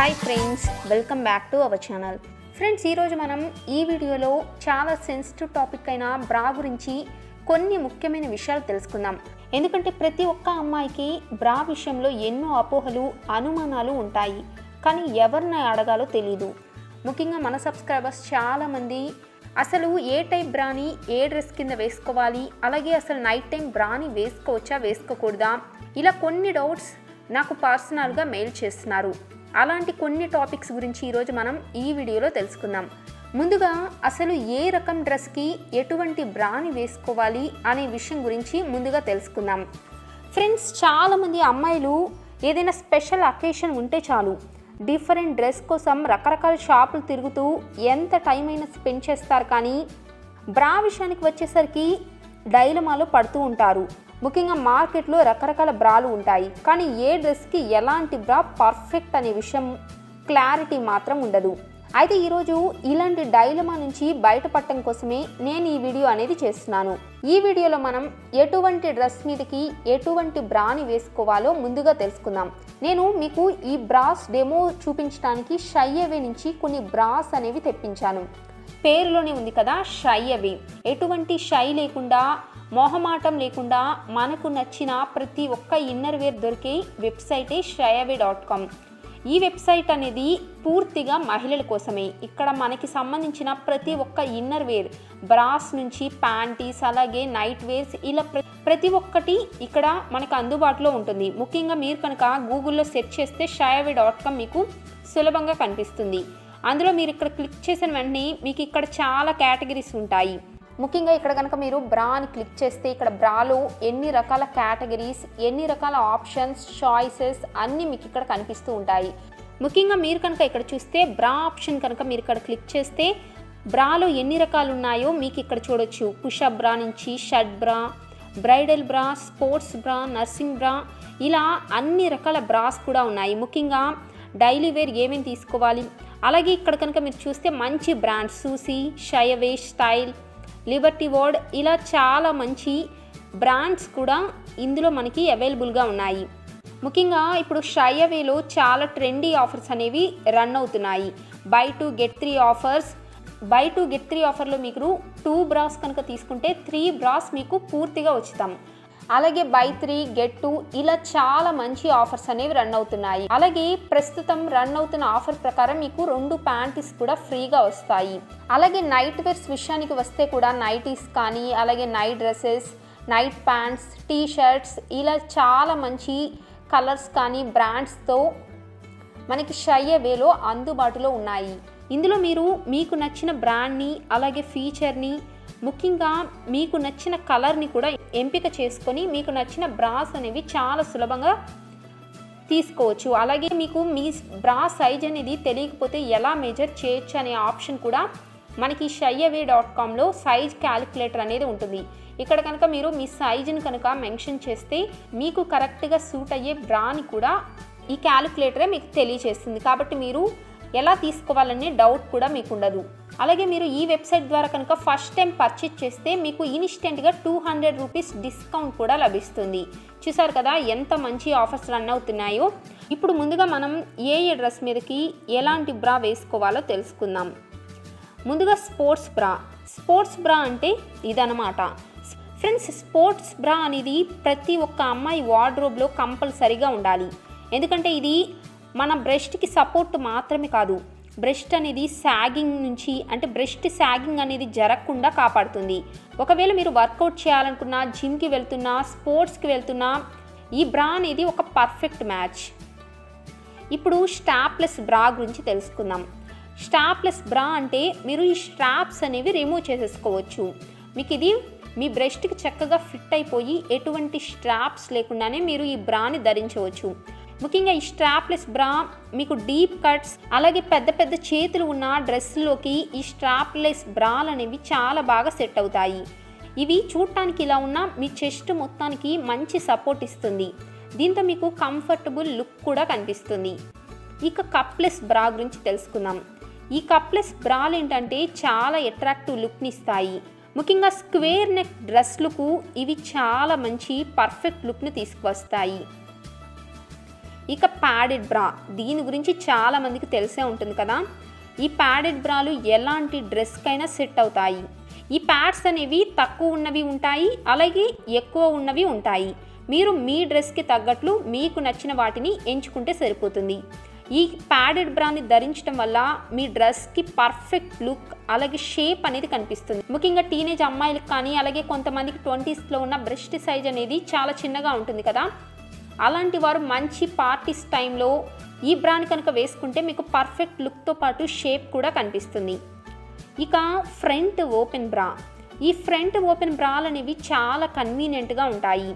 Hi friends welcome back to our channel friends ఈరోజు మనం ఈ వీడియోలో చాలా సెన్సిటివ్ టాపిక్ అయిన బ్రా గురించి కొన్ని ముఖ్యమైన విషయాలు తెలుసుకుందాం. ఎందుకంటే ప్రతి ఒక్క అమ్మాయికి బ్రా విషయంలో ఎన్నో అపోహలు అనుమానాలు ఉంటాయి. కానీ ఎవరిని అడగాలో తెలీదు. ముఖ్యంగా మన సబ్స్క్రైబర్స్ చాలామంది అసలు ఏ టైప్ బ్రాని ఏ డ్రెస్ కింద వేసుకోవాలి అలాగే అసలు నైట్ టైం బ్రాని వేసుకోవచ్చా వేసుకోకూడదా? ఇలా కొన్ని డౌట్స్ నాకు పర్సనల్గా మెయిల్ చేస్తున్నారు. అలాంటి కొన్ని టాపిక్స్ గురించి ఈరోజు మనం ఈ వీడియోలో తెలుసుకుందాం. ముందుగా అసలు ఏ రకం డ్రెస్కి ఎటువంటి బ్రాని వేసుకోవాలి అనే విషయం గురించి ముందుగా తెలుసుకుందాం. ఫ్రెండ్స్ చాలామంది అమ్మాయిలు ఏదైనా స్పెషల్ అకేషన్ ఉంటే చాలు. డిఫరెంట్ డ్రెస్ కోసం రకరకాల షాపులు తిరుగుతూ ఎంత టైం అయినా స్పెండ్ చేస్తారు కానీ బ్రా విషయానికి వచ్చేసరికి డైలమాలో పడుతూ ఉంటారు. ముఖ్యంగా మార్కెట్లో రకరకాల బ్రాలు ఉంటాయి. కానీ ఏ డ్రెస్కి ఎలాంటి బ్రా పర్ఫెక్ట్ అనే విషయం క్లారిటీ మాత్రం ఉండదు. అయితే ఈరోజు ఇలాంటి డైలమా నుంచి బయటపడటం కోసమే నేను ఈ వీడియో అనేది చేస్తున్నాను. ఈ వీడియోలో మనం ఎటువంటి డ్రెస్ మీదకి ఎటువంటి బ్రాని వేసుకోవాలో ముందుగా తెలుసుకుందాం. నేను మీకు ఈ బ్రాస్ డెమో చూపించడానికి షై అవే నుంచి కొన్ని బ్రాస్ అనేవి తెప్పించాను. పేరులోనే ఉంది కదా షై అవే ఎటువంటి షై లేకుండా మొహమాటం లేకుండా మనకు నచ్చిన ప్రతి ఒక్క ఇన్నర్ వేర్ దొరికే వెబ్సైటే షయవే డాట్ కామ్. ఈ వెబ్సైట్ అనేది పూర్తిగా మహిళల కోసమే. ఇక్కడ మనకి సంబంధించిన ప్రతి ఒక్క ఇన్నర్ వేర్ బ్రాస్ నుంచి ప్యాంటీస్ అలాగే నైట్ వేర్స్ ఇలా ప్రతి ఒక్కటి ఇక్కడ మనకు అందుబాటులో ఉంటుంది. ముఖ్యంగా మీరు కనుక గూగుల్లో సెర్చ్ చేస్తే షయవే డాట్ కామ్ మీకు సులభంగా కనిపిస్తుంది. అందులో మీరు ఇక్కడ క్లిక్ చేసిన వెంటనే మీకు ఇక్కడ చాలా కేటగిరీస్ ఉంటాయి. ముఖ్యంగా ఇక్కడ కనుక మీరు బ్రా అని క్లిక్ చేస్తే ఇక్కడ బ్రాలో ఎన్ని రకాల కేటగిరీస్ ఎన్ని రకాల ఆప్షన్స్ చాయిసెస్ అన్నీ మీకు ఇక్కడ కనిపిస్తూ ఉంటాయి. ముఖ్యంగా మీరు కనుక ఇక్కడ చూస్తే బ్రా ఆప్షన్ కనుక మీరు ఇక్కడ క్లిక్ చేస్తే బ్రాలో ఎన్ని రకాలు ఉన్నాయో మీకు ఇక్కడ చూడొచ్చు. పుషప్ బ్రా నుంచి షర్ట్ బ్రా బ్రైడల్ బ్రా స్పోర్ట్స్ బ్రా నర్సింగ్ బ్రా ఇలా అన్ని రకాల బ్రాస్ కూడా ఉన్నాయి. ముఖ్యంగా డైలీ వేర్ ఏమేమి తీసుకోవాలి? అలాగే ఇక్కడ కనుక మీరు చూస్తే మంచి బ్రాండ్స్ సూసి షయవే స్టైల్ లిబర్టీ వర్డ్ ఇలా చాలా మంచి బ్రాండ్స్ కూడా ఇందులో మనకి అవైలబుల్గా ఉన్నాయి. ముఖ్యంగా ఇప్పుడు షయవేలో చాలా ట్రెండీ ఆఫర్స్ అనేవి రన్ అవుతున్నాయి. Buy two get three offers buy two get three ఆఫర్లో మీకు టూ బ్రాస్ కనుక తీసుకుంటే త్రీ బ్రాస్ మీకు పూర్తిగా ఉచితం. అలాగే బై త్రీ గెట్ టూ ఇలా చాలా మంచి ఆఫర్స్ అనేవి రన్ అవుతున్నాయి. అలాగే ప్రస్తుతం రన్ అవుతున్న ఆఫర్ ప్రకారం మీకు రెండు ప్యాంటీస్ కూడా ఫ్రీగా వస్తాయి. అలాగే నైట్ వేర్స్ విషయానికి వస్తే కూడా నైటీస్ కానీ అలాగే night dresses night pants T shirts ఇలా చాలా మంచి కలర్స్ కానీ బ్రాండ్స్తో మనకి షయ్య వేలో అందుబాటులో ఉన్నాయి. ఇందులో మీరు మీకు నచ్చిన బ్రాండ్ని అలాగే ఫీచర్ని ముఖ్యంగా మీకు నచ్చిన కలర్ని కూడా ఎంపిక చేసుకొని మీకు నచ్చిన బ్రాస్ అనేవి చాలా సులభంగా తీసుకోవచ్చు. అలాగే మీకు మీ బ్రా సైజ్ అనేది తెలియకపోతే ఎలా మెజర్ చేయొచ్చు అనే ఆప్షన్ కూడా మనకి షయ్యవే డాట్ కామ్లో సైజ్ క్యాలిక్యులేటర్ అనేది ఉంటుంది. ఇక్కడ కనుక మీరు మీ సైజుని కనుక మెన్షన్ చేస్తే మీకు కరెక్ట్గా సూట్ అయ్యే బ్రాని కూడా ఈ క్యాలిక్యులేటరే మీకు తెలియచేస్తుంది కాబట్టి మీరు ఎలా తీసుకోవాలనే డౌట్ కూడా మీకు ఉండదు అలాగే మీరు ఈ వెబ్సైట్ ద్వారా కనుక ఫస్ట్ టైం పర్చేజ్ చేస్తే మీకు ఇన్స్టెంట్గా టూ హండ్రెడ్ రూపీస్ డిస్కౌంట్ కూడా లభిస్తుంది. చూసారు కదా ఎంత మంచి ఆఫర్స్ రన్ అవుతున్నాయో? ఇప్పుడు ముందుగా మనం ఏ ఏ డ్రెస్ మీదకి ఎలాంటి బ్రా వేసుకోవాలో తెలుసుకుందాం. ముందుగా స్పోర్ట్స్ బ్రా స్పోర్ట్స్ బ్రా అంటే ఇదనమాట ఫ్రెండ్స్ స్పోర్ట్స్ బ్రా అనేది ప్రతి ఒక్క అమ్మాయి వార్డ్రోబ్లో కంపల్సరీగా ఉండాలి. ఎందుకంటే ఇది మన బ్రెస్ట్కి సపోర్ట్ మాత్రమే కాదు బ్రెస్ట్ అనేది సాగింగ్ నుంచి అంటే బ్రెస్ట్ సాగింగ్ అనేది జరగకుండా కాపాడుతుంది. ఒకవేళ మీరు వర్కౌట్ చేయాలనుకున్నా జిమ్కి వెళ్తున్నా స్పోర్ట్స్కి వెళ్తున్నా ఈ బ్రా అనేది ఒక పర్ఫెక్ట్ మ్యాచ్. ఇప్పుడు స్టాప్లెస్ బ్రా గురించి తెలుసుకుందాం. స్టాప్లెస్ బ్రా అంటే మీరు ఈ స్ట్రాప్స్ అనేవి రిమూవ్ చేసేసుకోవచ్చు. మీకు ఇది మీ బ్రెస్ట్కి చక్కగా ఫిట్ అయిపోయి ఎటువంటి స్ట్రాప్స్ లేకుండానే మీరు ఈ బ్రాని ధరించవచ్చు. ముఖ్యంగా ఈ స్ట్రాప్లెస్ బ్రా మీకు డీప్ కట్స్ అలాగే పెద్ద పెద్ద చేతులు ఉన్న డ్రెస్లోకి ఈ స్ట్రాప్లెస్ బ్రాలు అనేవి చాలా బాగా సెట్ అవుతాయి. ఇవి చూడటానికి ఇలా ఉన్న మీ చెస్ట్ మొత్తానికి మంచి సపోర్ట్ ఇస్తుంది. దీంతో మీకు కంఫర్టబుల్ లుక్ కూడా కనిపిస్తుంది. ఇక కప్లెస్ బ్రా గురించి తెలుసుకుందాం. ఈ కప్లెస్ బ్రాలు ఏంటంటే చాలా అట్రాక్టివ్ లుక్ని ఇస్తాయి. ముఖ్యంగా స్క్వేర్ నెక్ డ్రెస్లకు ఇవి చాలా మంచి పర్ఫెక్ట్ లుక్ని తీసుకువస్తాయి. ఇక ప్యాడెడ్ బ్రా. దీని గురించి చాలామందికి తెలిసే ఉంటుంది కదా. ఈ ప్యాడెడ్ బ్రాలు ఎలాంటి డ్రెస్కైనా సెట్ అవుతాయి. ఈ ప్యాడ్స్ అనేవి తక్కువ ఉన్నవి ఉంటాయి అలాగే ఎక్కువ ఉన్నవి ఉంటాయి. మీరు మీ డ్రెస్కి తగ్గట్లు మీకు నచ్చిన వాటిని ఎంచుకుంటే సరిపోతుంది. ఈ ప్యాడెడ్ బ్రాని ధరించడం వల్ల మీ డ్రెస్కి పర్ఫెక్ట్ లుక్ అలాగే షేప్ అనేది కనిపిస్తుంది. ముఖ్యంగా టీనేజ్ అమ్మాయిలకు కానీ అలాగే కొంతమందికి ట్వంటీస్లో ఉన్న బ్రెస్ట్ సైజ్ అనేది చాలా చిన్నగా ఉంటుంది కదా. అలాంటి వారు మంచి పార్టీస్ టైంలో ఈ బ్రాని కనుక వేసుకుంటే మీకు పర్ఫెక్ట్ లుక్తో పాటు షేప్ కూడా కనిపిస్తుంది. ఇక ఫ్రంట్ ఓపెన్ బ్రా. ఈ ఫ్రంట్ ఓపెన్ బ్రాలు అనేవి చాలా కన్వీనియంట్గా ఉంటాయి.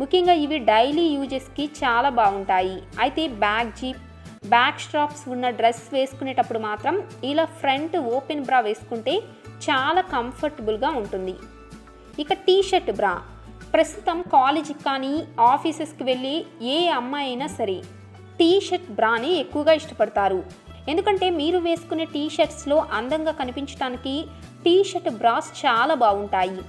ముఖ్యంగా ఇవి డైలీ యూజెస్కి చాలా బాగుంటాయి. అయితే బ్యాక్ జీప్ బ్యాక్ స్ట్రాప్స్ ఉన్న డ్రెస్ వేసుకునేటప్పుడు మాత్రం ఇలా ఫ్రంట్ ఓపెన్ బ్రా వేసుకుంటే చాలా కంఫర్టబుల్గా ఉంటుంది. ఇక టీ షర్ట్ బ్రా. ప్రస్తుతం కాలేజీకి కానీ ఆఫీసెస్కి వెళ్ళి ఏ అమ్మాయి అయినా సరే టీ షర్ట్ బ్రాని ఎక్కువగా ఇష్టపడతారు. ఎందుకంటే మీరు వేసుకునే టీ షర్ట్స్లో అందంగా కనిపించడానికి టీ షర్ట్ బ్రాస్ చాలా బాగుంటాయి.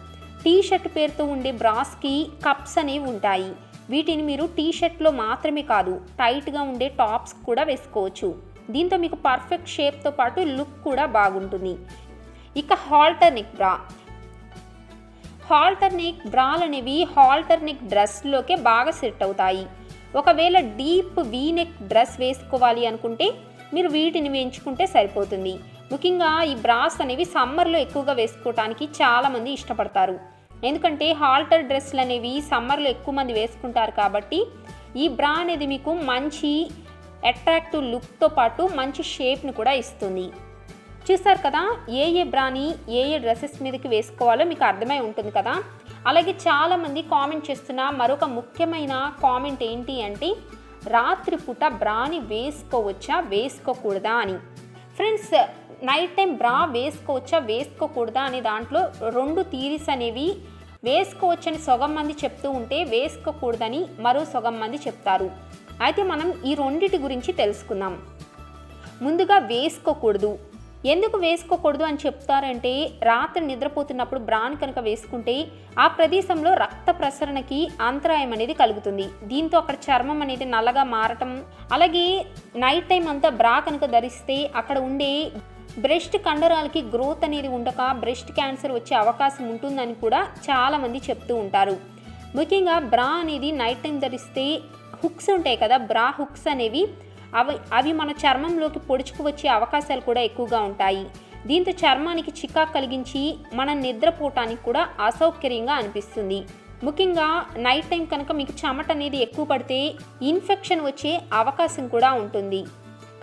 టీ షర్ట్ పేరుతో ఉండే బ్రాస్కి కప్స్ అనేవి ఉంటాయి. వీటిని మీరు టీ షర్ట్లో మాత్రమే కాదు టైట్గా ఉండే టాప్స్ కూడా వేసుకోవచ్చు. దీంతో మీకు పర్ఫెక్ట్ షేప్తో పాటు లుక్ కూడా బాగుంటుంది. ఇక halter neck bra halter neck బ్రాలు అనేవి హాల్టర్ నెక్ డ్రెస్లోకే బాగా సెట్ అవుతాయి. ఒకవేళ డీప్ వీ నెక్ డ్రెస్ వేసుకోవాలి అనుకుంటే మీరు వీటిని ఎంచుకుంటే సరిపోతుంది. ముఖ్యంగా ఈ బ్రాస్ అనేవి సమ్మర్లో ఎక్కువగా వేసుకోవటానికి చాలామంది ఇష్టపడతారు. ఎందుకంటే హాల్టర్ డ్రెస్లు అనేవి సమ్మర్లో ఎక్కువ మంది వేసుకుంటారు కాబట్టి ఈ బ్రా అనేది మీకు మంచి అట్రాక్టివ్ లుక్తో పాటు మంచి షేప్ను కూడా ఇస్తుంది. చూసారు కదా ఏ ఏ బ్రాని ఏ ఏ డ్రెస్సెస్ మీదకి వేసుకోవాలో మీకు అర్థమై ఉంటుంది కదా. అలాగే చాలామంది కామెంట్ చేస్తున్న మరొక ముఖ్యమైన కామెంట్ ఏంటి అంటే రాత్రిపూట బ్రాని వేసుకోవచ్చా వేసుకోకూడదా అని. ఫ్రెండ్స్ నైట్ టైం బ్రా వేసుకోవచ్చా వేసుకోకూడదా అనే దాంట్లో రెండు థీరీస్ అనేవి వేసుకోవచ్చని సగం మంది చెప్తూ ఉంటే వేసుకోకూడదని మరో సగం మంది చెప్తారు. అయితే మనం ఈ రెండిటి గురించి తెలుసుకుందాం. ముందుగా వేసుకోకూడదు. ఎందుకు వేసుకోకూడదు అని చెప్తారంటే రాత్రి నిద్రపోతున్నప్పుడు బ్రాన్ కనుక వేసుకుంటే ఆ ప్రదేశంలో రక్త ప్రసరణకి అంతరాయం అనేది కలుగుతుంది. దీంతో అక్కడ చర్మం అనేది నల్లగా మారటం అలాగే నైట్ టైం అంతా బ్రా కనుక ధరిస్తే అక్కడ ఉండే బ్రెస్ట్ కండరాలకి గ్రోత్ అనేది ఉండక బ్రెస్ట్ క్యాన్సర్ వచ్చే అవకాశం ఉంటుందని కూడా చాలామంది చెప్తూ ఉంటారు. ముఖ్యంగా బ్రా అనేది నైట్ టైం ధరిస్తే హుక్స్ ఉంటాయి కదా బ్రా హుక్స్ అనేవి అవి అవి మన చర్మంలోకి పొడుచుకు వచ్చే అవకాశాలు కూడా ఎక్కువగా ఉంటాయి. దీంతో చర్మానికి చికా కలిగించి మన నిద్రపోవటానికి కూడా అసౌకర్యంగా అనిపిస్తుంది. ముఖ్యంగా నైట్ టైం కనుక మీకు చెమట అనేది ఎక్కువ పడితే ఇన్ఫెక్షన్ వచ్చే అవకాశం కూడా ఉంటుంది.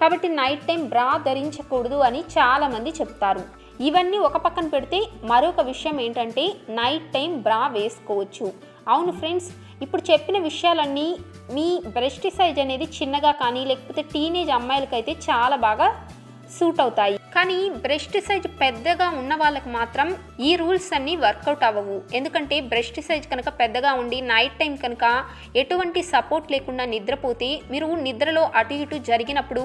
కాబట్టి నైట్ టైం బ్రా ధరించకూడదు అని చాలామంది చెప్తారు. ఇవన్నీ ఒక పక్కన పెడితే మరొక విషయం ఏంటంటే నైట్ టైం బ్రా వేసుకోవచ్చు. అవును ఫ్రెండ్స్ ఇప్పుడు చెప్పిన విషయాలన్నీ మీ బ్రెస్ట్ సైజ్ అనేది చిన్నగా కానీ లేకపోతే టీనేజ్ అమ్మాయిలకైతే చాలా బాగా సూట్ అవుతాయి. కానీ బ్రెస్ట్ సైజ్ పెద్దగా ఉన్న వాళ్ళకి మాత్రం ఈ రూల్స్ అన్నీ వర్కౌట్ అవ్వవు. ఎందుకంటే బ్రెస్ట్ సైజ్ కనుక పెద్దగా ఉండి నైట్ టైం కనుక ఎటువంటి సపోర్ట్ లేకుండా నిద్రపోతే మీరు నిద్రలో అటు ఇటు జరిగినప్పుడు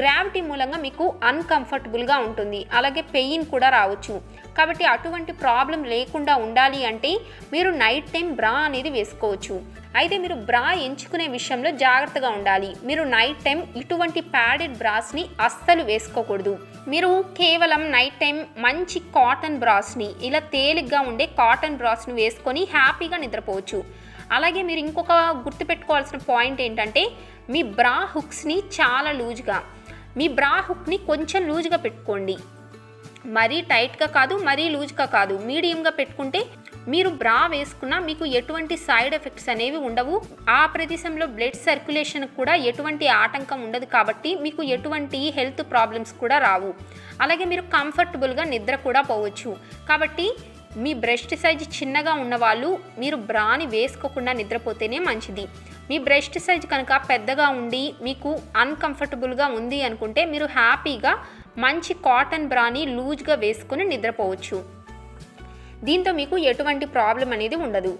గ్రావిటీ మూలంగా మీకు అన్కంఫర్టబుల్గా ఉంటుంది. అలాగే పెయిన్ కూడా రావచ్చు. కాబట్టి అటువంటి ప్రాబ్లం లేకుండా ఉండాలి అంటే మీరు నైట్ టైం బ్రా అనేది వేసుకోవచ్చు. అయితే మీరు బ్రా ఎంచుకునే విషయంలో జాగ్రత్తగా ఉండాలి. మీరు నైట్ టైం ఇటువంటి ప్యాడెడ్ బ్రాస్ని అస్సలు వేసుకోకూడదు. మీరు కేవలం నైట్ టైం మంచి కాటన్ బ్రాస్ని ఇలా తేలిగ్గా ఉండే కాటన్ బ్రాస్ని వేసుకొని హ్యాపీగా నిద్రపోవచ్చు. అలాగే మీరు ఇంకొక గుర్తుపెట్టుకోవాల్సిన పాయింట్ ఏంటంటే మీ బ్రా హుక్స్ని చాలా లూజ్గా మీ బ్రా హుక్ని కొంచెం లూజ్గా పెట్టుకోండి. మరీ టైట్గా కాదు మరీ లూజ్గా కాదు మీడియంగా పెట్టుకుంటే మీరు బ్రా వేసుకున్నా మీకు ఎటువంటి సైడ్ ఎఫెక్ట్స్ అనేవి ఉండవు. ఆ ప్రదేశంలో బ్లడ్ సర్క్యులేషన్ కూడా ఎటువంటి ఆటంకం ఉండదు కాబట్టి మీకు ఎటువంటి హెల్త్ ప్రాబ్లమ్స్ కూడా రావు. అలాగే మీరు కంఫర్టబుల్గా నిద్ర కూడా పోవచ్చు. కాబట్టి మీ బ్రెస్ట్ సైజ్ చిన్నగా ఉన్నవాళ్ళు మీరు బ్రాని వేసుకోకుండా నిద్రపోతేనే మంచిది. మీ బ్రెస్ట్ సైజ్ కనుక పెద్దగా ఉండి మీకు అన్కంఫర్టబుల్గా ఉంది అనుకుంటే మీరు హ్యాపీగా మంచి కాటన్ బ్రాని లూజ్గా వేసుకుని నిద్రపోవచ్చు. దీంతో మీకు ఎటువంటి ప్రాబ్లం అనేది ఉండదు.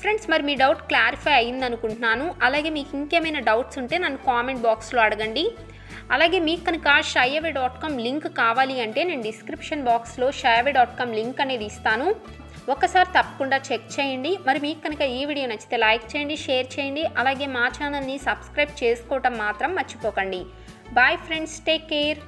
ఫ్రెండ్స్ మరి మీ డౌట్ క్లారిఫై అయింది అనుకుంటున్నాను అలాగే మీకు ఇంకేమైనా డౌట్స్ ఉంటే నన్ను కామెంట్ బాక్స్లో అడగండి. అలాగే మీకు కనుక షయవే డాట్ కామ్ లింక్ కావాలి అంటే నేను డిస్క్రిప్షన్ బాక్స్లో షయవే డాట్ కామ్ లింక్ అనేది ఇస్తాను. ఒకసారి తప్పకుండా చెక్ చేయండి. మరి మీకు కనుక ఈ వీడియో నచ్చితే లైక్ చేయండి షేర్ చేయండి. అలాగే మా ఛానల్ని సబ్స్క్రైబ్ చేసుకోవటం మాత్రం మర్చిపోకండి. Bye friends take care.